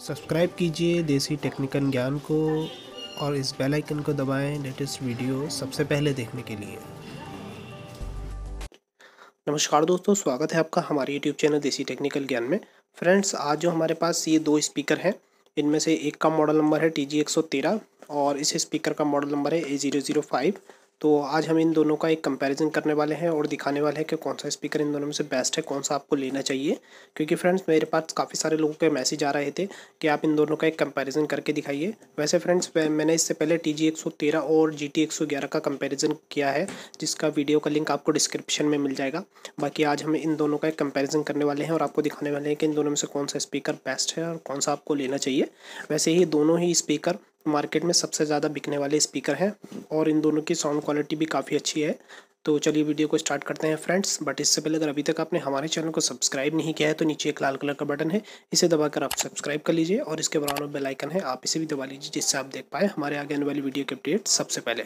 Subscribe कीजिए देसी technical ज्ञान को और इस बेल आइकन को दबाएँ लेटेस्ट वीडियो सबसे पहले देखने के लिए। नमस्कार दोस्तों, स्वागत है आपका हमारे यूट्यूब चैनल देसी टेक्निकल ज्ञान में। फ्रेंड्स, आज जो हमारे पास ये दो स्पीकर हैं, इनमें से एक का मॉडल नंबर है टी जी और इस स्पीकर का मॉडल नंबर है ए ज़ीरो ज़ीरो फाइव तो आज हम इन दोनों का एक कंपैरिजन करने वाले हैं और दिखाने वाले हैं कि कौन सा स्पीकर इन दोनों में से बेस्ट है, कौन सा आपको लेना चाहिए। क्योंकि फ्रेंड्स मेरे पास काफ़ी सारे लोगों के मैसेज आ रहे थे कि आप इन दोनों का एक कंपैरिजन करके दिखाइए। वैसे फ्रेंड्स मैंने इससे पहले टी जी और जी टी का कंपेरिजन किया है, जिसका वीडियो का लिंक आपको डिस्क्रिप्शन में मिल जाएगा। बाकी आज हम इन दोनों का एक कंपेरिजन करने वाले हैं और आपको दिखाने वाले हैं कि इन दोनों में से कौन सा स्पीकर बेस्ट है और कौन सा आपको लेना चाहिए। वैसे ही दोनों ही स्पीकर मार्केट में सबसे ज़्यादा बिकने वाले स्पीकर हैं और इन दोनों की साउंड क्वालिटी भी काफ़ी अच्छी है। तो चलिए वीडियो को स्टार्ट करते हैं फ्रेंड्स बट इससे पहले अगर अभी तक आपने हमारे चैनल को सब्सक्राइब नहीं किया है तो नीचे एक लाल कलर का बटन है, इसे दबाकर आप सब्सक्राइब कर लीजिए और इसके बराबर में बेल आइकन है, आप इसे भी दबा लीजिए जिससे आप देख पाए हमारे आगे आने वाली वीडियो की अपडेट सबसे पहले।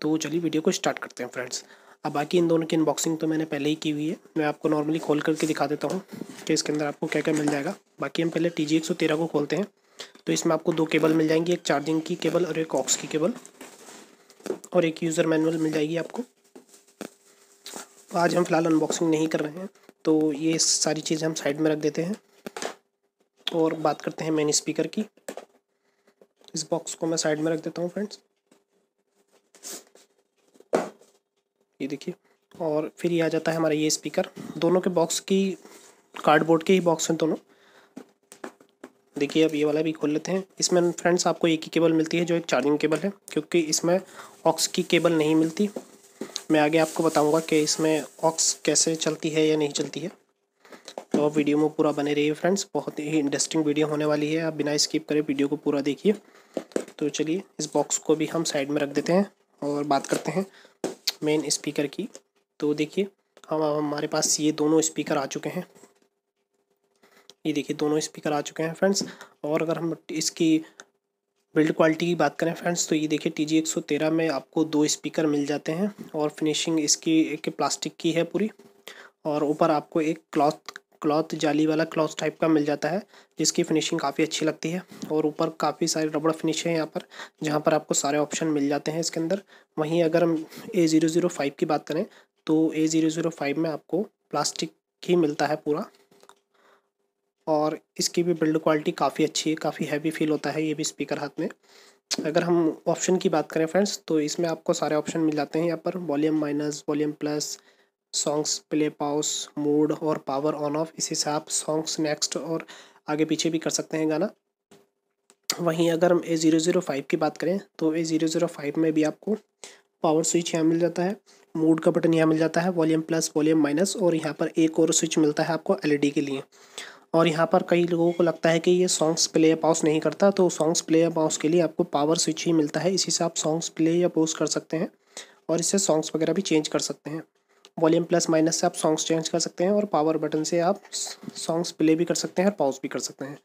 तो चलिए वीडियो को स्टार्ट करते हैं फ्रेंड्स अब बाकी इन दोनों की अनबॉक्सिंग तो मैंने पहले ही की हुई है। मैं आपको नॉर्मली खोल करके दिखा देता हूँ कि इसके अंदर आपको क्या क्या मिल जाएगा। बाकी हम पहले टी जी को खोलते हैं। तो इसमें आपको दो केबल मिल जाएँगी, एक चार्जिंग की केबल और एक ऑक्स की केबल। और एक यूज़र मैनुअल मिल जाएगी आपको। आज हम फ़िलहाल अनबॉक्सिंग नहीं कर रहे हैं तो ये सारी चीज़ें हम साइड में रख देते हैं। और बात करते हैं मेन स्पीकर की। इस बॉक्स को मैं साइड में रख देता हूँ फ्रेंड्स ये देखिए, और फिर ये आ जाता है हमारा ये स्पीकर दोनों के बॉक्स की कार्डबोर्ड के ही बॉक्स हैं दोनों। देखिए अब ये वाला भी खोल लेते हैं। इसमें फ्रेंड्स आपको एक ही केबल मिलती है, जो एक चार्जिंग केबल है, क्योंकि इसमें ऑक्स की केबल नहीं मिलती। मैं आगे आपको बताऊँगा कि इसमें ऑक्स कैसे चलती है या नहीं चलती है। तो आप वीडियो में पूरा बने रहिए फ्रेंड्स। बहुत ही इंटरेस्टिंग वीडियो होने वाली है। आप बिना स्किप करें वीडियो को पूरा देखिए। तो चलिए, इस बॉक्स को भी हम साइड में रख देते हैं और बात करते हैं मेन स्पीकर की। तो देखिए, हम, हमारे पास ये दोनों स्पीकर आ चुके हैं। ये देखिए, दोनों स्पीकर आ चुके हैं फ्रेंड्स और अगर हम इसकी बिल्ड क्वालिटी की बात करें फ्रेंड्स तो ये देखिए टी जी एक सौ तेरह में आपको दो स्पीकर मिल जाते हैं। और फिनिशिंग इसकी एक प्लास्टिक की है पूरी। और ऊपर आपको एक क्लॉथ क्लॉथ जाली वाला क्लॉथ टाइप का मिल जाता है, जिसकी फिनिशिंग काफ़ी अच्छी लगती है। और ऊपर काफ़ी सारे रबड़ फिनिश है यहाँ पर, जहाँ पर आपको सारे ऑप्शन मिल जाते हैं इसके अंदर। वहीं अगर हम ए ज़ीरो ज़ीरो फाइव की बात करें तो ए ज़ीरो ज़ीरो फाइव में आपको प्लास्टिक ही मिलता है पूरा। और इसकी भी बिल्ड क्वालिटी काफ़ी अच्छी है, काफ़ी हैवी फील होता है ये भी स्पीकर हाथ में। अगर हम ऑप्शन की बात करें फ्रेंड्स तो इसमें आपको सारे ऑप्शन मिल जाते हैं यहाँ पर। Volume minus volume plus songs play pause mode और पावर ऑन ऑफ़ इसी से आप सॉन्ग्स नेक्स्ट और आगे पीछे भी कर सकते हैं गाना। वहीं अगर हम ए ज़ीरो ज़ीरो फाइव की बात करें तो ए ज़ीरो ज़ीरो फाइव में भी आपको पावर स्विच यहाँ मिल जाता है। मूड का बटन यहाँ मिल जाता है। वॉल्यूम प्लस वॉल्यूम माइनस और यहाँ पर एक और स्विच मिलता है आपको एलईडी के लिए। और यहाँ पर कई लोगों को लगता है कि ये सॉन्ग्स प्ले या पाउस नहीं करता तो सॉन्ग्स प्ले या पाउस के लिए आपको पावर स्विच ही मिलता है। इसी से आप सॉन्ग्स प्ले या पॉज कर सकते हैं और इससे सॉन्ग्स वगैरह भी चेंज कर सकते हैं। वॉल्यूम प्लस माइनस से आप सॉन्ग्स चेंज कर सकते हैं और पावर बटन से आप सॉन्ग्स प्ले भी कर सकते हैं और पॉज भी कर सकते हैं।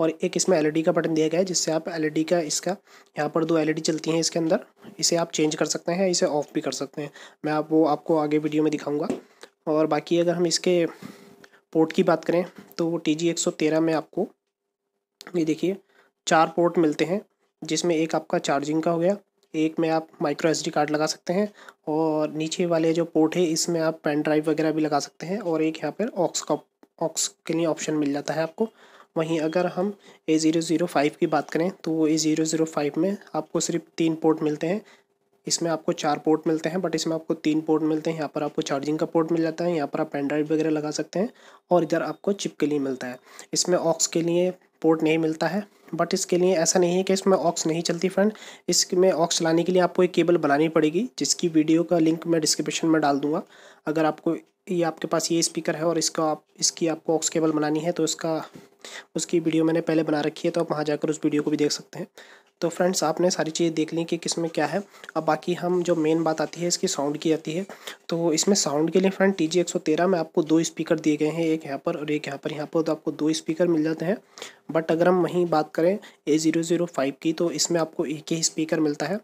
और एक इसमें एलईडी का बटन दिया गया है, जिससे आप एलईडी का इसका, यहाँ पर दो एलईडी चलती हैं इसके अंदर, इसे आप चेंज कर सकते हैं, इसे ऑफ़ भी कर सकते हैं। मैं आप वो आपको आगे वीडियो में दिखाऊँगा। और बाकी अगर हम इसके पोर्ट की बात करें तो वो टी जी एक सौ तेरह में आपको, ये देखिए, चार पोर्ट मिलते हैं, जिसमें एक आपका चार्जिंग का हो गया, एक में आप माइक्रो एस कार्ड लगा सकते हैं, और नीचे वाले जो पोर्ट है, इसमें आप पेन ड्राइव वगैरह भी लगा सकते हैं, और एक यहाँ पर ऑक्स का ऑक्स के लिए ऑप्शन मिल जाता है आपको। वहीं अगर हम ए ज़ीरो ज़ीरो फाइव की बात करें तो वो ए ज़ीरो ज़ीरो फाइव में आपको सिर्फ़ तीन पोर्ट मिलते हैं इसमें आपको चार पोर्ट मिलते हैं, बट इसमें आपको तीन पोर्ट मिलते हैं। यहाँ पर आपको चार्जिंग का पोर्ट मिल जाता है, यहाँ पर आप पेन ड्राइव वगैरह लगा सकते हैं, और इधर आपको चिप के लिए मिलता है। इसमें ऑक्स के लिए पोर्ट नहीं मिलता है, बट इसके लिए ऐसा नहीं है कि इसमें ऑक्स नहीं चलती फ्रेंड। इसमें ऑक्स लाने के लिए आपको एक केबल बनानी पड़ेगी, जिसकी वीडियो का लिंक मैं डिस्क्रिप्शन में डाल दूँगा। अगर आपको ये आपके पास ये स्पीकर है और इसका आप, इसकी आपको ऑक्स केबल बनानी है तो इसका उसकी वीडियो मैंने पहले बना रखी है तो आप वहाँ जाकर उस वीडियो को भी देख सकते हैं। तो फ्रेंड्स आपने सारी चीज़ें देख ली कि किसमें क्या है। अब बाकी हम जो मेन बात आती है, इसकी साउंड की आती है। तो इसमें साउंड के लिए फ्रेंड टी जी में आपको दो स्पीकर दिए गए हैं, एक यहाँ पर और एक यहाँ पर। यहाँ पर तो आपको दो स्पीकर मिल जाते हैं। बट अगर हम वहीं बात करें ए ज़ीरो ज़ीरो फाइव की तो इसमें आपको एक ही स्पीकर मिलता है।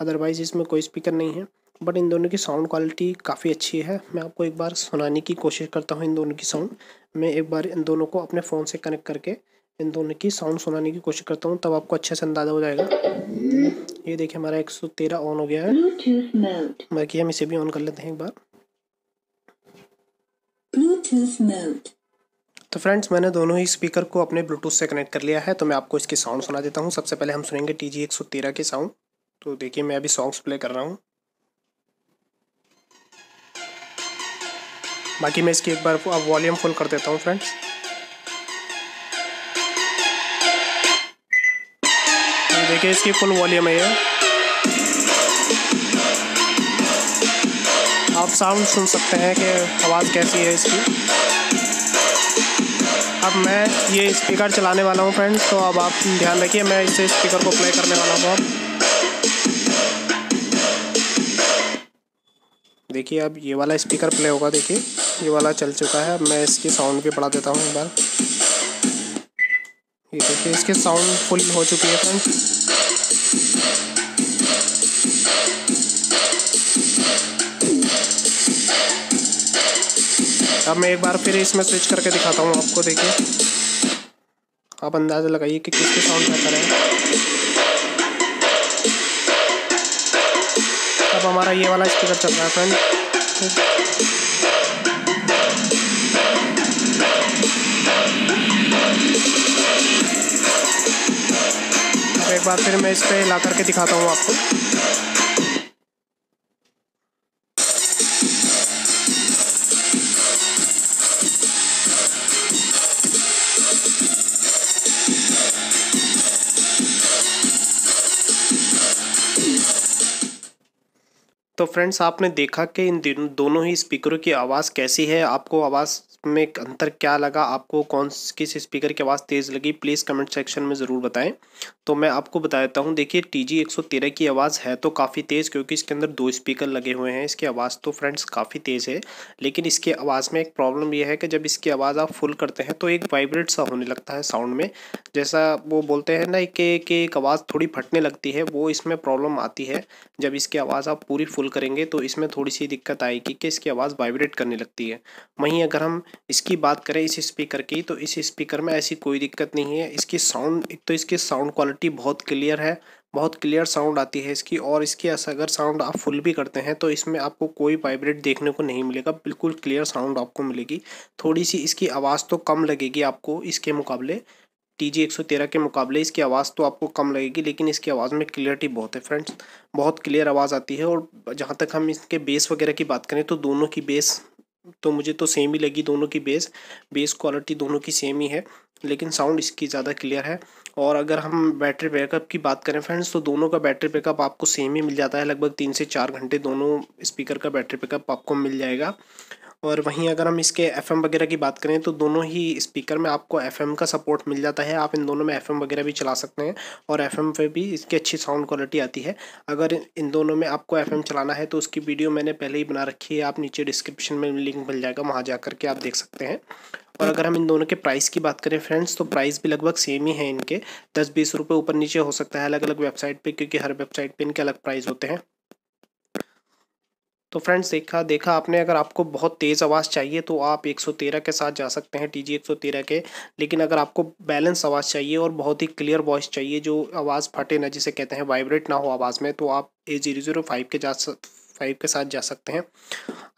अदरवाइज़ इसमें कोई स्पीकर नहीं है। बट इन दोनों की साउंड क्वालिटी काफ़ी अच्छी है। मैं आपको एक बार सुनाने की कोशिश करता हूँ इन दोनों की साउंड मैं एक बार इन दोनों को अपने फ़ोन से कनेक्ट करके इन दोनों की साउंड सुनाने की कोशिश करता हूँ तब आपको अच्छे से अंदाज़ा हो जाएगा। ये देखिए हमारा एक सौ तेरह ऑन हो गया है। बाकी हम इसे भी ऑन कर लेते हैं एक बार. तो फ्रेंड्स मैंने दोनों ही स्पीकर को अपने ब्लूटूथ से कनेक्ट कर लिया है तो मैं आपको इसकी साउंड सुना देता हूँ। सबसे पहले हम सुनेंगे टी जी एक सौ तेरह की साउंड तो देखिए मैं अभी सॉन्ग्स प्ले कर रहा हूँ। बाकी मैं इसकी एक बार अब वॉल्यूम फुल कर देता हूँ फ्रेंड्स देखिए, इसकी फुल वॉल्यूम है ये। आप साउंड सुन सकते हैं कि आवाज़ कैसी है इसकी। अब मैं ये स्पीकर चलाने वाला हूँ फ्रेंड्स तो अब आप ध्यान रखिए, मैं इसे स्पीकर को प्ले करने वाला हूँ अब। देखिए, अब ये वाला स्पीकर प्ले होगा, देखिए, ये वाला चल चुका है। मैं इसकी साउंड भी बढ़ा देता हूँ एक बार। ये देखिए इसकी साउंड फुल हो चुकी है फ्रेंड्स अब मैं एक बार फिर इसमें स्विच करके दिखाता हूँ आपको, देखिए। आप अंदाज़ा लगाइए कि किसके साउंड बेहतर है। अब हमारा ये वाला स्पीकर चल रहा है फ्रेंड बार फिर मैं इस पर ला करके दिखाता हूँ आपको। तो फ्रेंड्स, आपने देखा कि इन दोनों ही स्पीकरों की आवाज़ कैसी है? आपको आवाज़ में अंतर क्या लगा? आपको कौन, किस स्पीकर की आवाज़ तेज़ लगी? प्लीज़ कमेंट सेक्शन में ज़रूर बताएँ। तो मैं आपको बता देता हूँ, देखिए टी जी एक सौ तेरह की आवाज़ है तो काफ़ी तेज़ क्योंकि इसके अंदर दो स्पीकर लगे हुए हैं। इसकी आवाज़ तो फ्रेंड्स काफ़ी तेज़ है, लेकिन इसकी आवाज़ में एक प्रॉब्लम यह है कि जब इसकी आवाज़ आप फुल करते हैं तो एक वाइब्रेट सा होने लगता है साउंड में। जैसा वो बोलते हैं ना कि एक आवाज़ थोड़ी फटने लगती है, वो इसमें प्रॉब्लम आती है। जब इसकी आवाज़ आप पूरी फुल करेंगे तो इसमें थोड़ी सी दिक्कत आएगी कि इसकी आवाज़ वाइब्रेट करने लगती है। वहीं अगर हम इसकी बात करें इस स्पीकर की तो इस स्पीकर में ऐसी कोई दिक्कत नहीं है। इसकी साउंड एक तो इसकी साउंड क्वालिटी बहुत क्लियर है, बहुत क्लियर साउंड आती है इसकी, और इसकी अगर साउंड आप फुल भी करते हैं तो इसमें आपको कोई वाइब्रेट देखने को नहीं मिलेगा, बिल्कुल क्लियर साउंड आपको मिलेगी। थोड़ी सी इसकी आवाज़ तो कम लगेगी आपको इसके मुकाबले टी जी एक सौ तेरह के मुकाबले इसकी आवाज़ तो आपको कम लगेगी, लेकिन इसकी आवाज़ में क्लियरिटी बहुत है फ्रेंड्स बहुत क्लियर आवाज़ आती है, और जहाँ तक हम इसके बेस वगैरह की बात करें तो दोनों की बेस तो मुझे तो सेम ही लगी दोनों की बेस बेस क्वालिटी दोनों की सेम ही है, लेकिन साउंड इसकी ज़्यादा क्लियर है। और अगर हम बैटरी बैकअप की बात करें फ्रेंड्स तो दोनों का बैटरी बैकअप आपको सेम ही मिल जाता है, लगभग तीन से चार घंटे दोनों स्पीकर का बैटरी बैकअप आपको मिल जाएगा। और वहीं अगर हम इसके एफएम वगैरह की बात करें तो दोनों ही स्पीकर में आपको एफएम का सपोर्ट मिल जाता है। आप इन दोनों में एफएम वगैरह भी चला सकते हैं और एफएम पे भी इसकी अच्छी साउंड क्वालिटी आती है। अगर इन दोनों में आपको एफएम चलाना है तो उसकी वीडियो मैंने पहले ही बना रखी है। आप नीचे डिस्क्रिप्शन में लिंक मिल जाएगा, वहाँ जा करके आप देख सकते हैं। और अगर हम इन दोनों के प्राइस की बात करें फ्रेंड्स तो प्राइस भी लगभग सेम ही है इनके। दस बीस रुपये ऊपर नीचे हो सकता है अलग अलग वेबसाइट पे, क्योंकि हर वेबसाइट पे इनके अलग प्राइस होते हैं। तो फ्रेंड्स देखा देखा आपने, अगर आपको बहुत तेज़ आवाज़ चाहिए तो आप 113 के साथ जा सकते हैं टी जी के। लेकिन अगर आपको बैलेंस आवाज़ चाहिए और बहुत ही क्लियर वॉइस चाहिए, जो आवाज़ फटे ना, जिसे कहते हैं वाइब्रेट ना हो आवाज़ में तो आप ए ज़ीरो ज़ीरो फाइव के जा फाइव के साथ जा सकते हैं।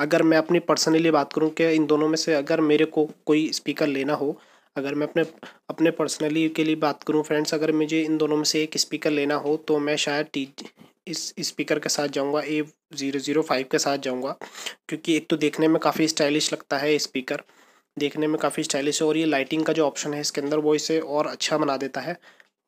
अगर मैं अपनी पर्सनली बात करूँ कि इन दोनों में से अगर मेरे को कोई स्पीकर लेना हो, अगर मैं अपने अपने पर्सनली के लिए बात करूँ फ्रेंड्स अगर मुझे इन दोनों में से एक स्पीकर लेना हो तो मैं शायद टी इस स्पीकर के साथ जाऊँगा ए ज़ीरो ज़ीरो फाइव के साथ जाऊँगा, क्योंकि एक तो देखने में काफ़ी स्टाइलिश लगता है स्पीकर देखने में काफ़ी स्टाइलिश है और ये लाइटिंग का जो ऑप्शन है इसके अंदर वो इसे और अच्छा बना देता है।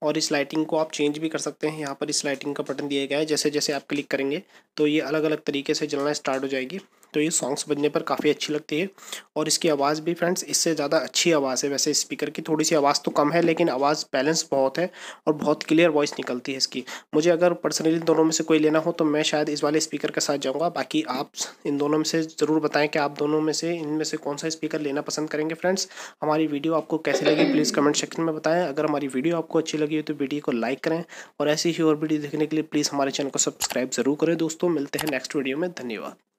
और इस लाइटिंग को आप चेंज भी कर सकते हैं, यहाँ पर इस लाइटिंग का बटन दिया गया है, जैसे जैसे आप क्लिक करेंगे तो ये अलग अलग तरीके से जलना स्टार्ट हो जाएगी। तो ये सॉन्ग्स बजने पर काफ़ी अच्छी लगती है। और इसकी आवाज़ भी फ्रेंड्स इससे ज़्यादा अच्छी आवाज़ है। वैसे स्पीकर की थोड़ी सी आवाज़ तो कम है, लेकिन आवाज़ बैलेंस बहुत है और बहुत क्लियर वॉइस निकलती है इसकी। मुझे अगर पर्सनली दोनों में से कोई लेना हो तो मैं शायद इस वाले स्पीकर के साथ जाऊँगा। बाकी आप इन दोनों में से ज़रूर बताएँ कि आप दोनों में से इनमें से कौन सा स्पीकर लेना पसंद करेंगे फ्रेंड्स हमारी वीडियो आपको कैसी लगी प्लीज़ कमेंट सेक्शन में बताएँ। अगर हमारी वीडियो आपको अच्छी लगी हो तो वीडियो को लाइक करें। और ऐसी ही और वीडियो देखने के लिए प्लीज़ हमारे चैनल को सब्सक्राइब ज़रूर करें दोस्तों। मिलते हैं नेक्स्ट वीडियो में। धन्यवाद।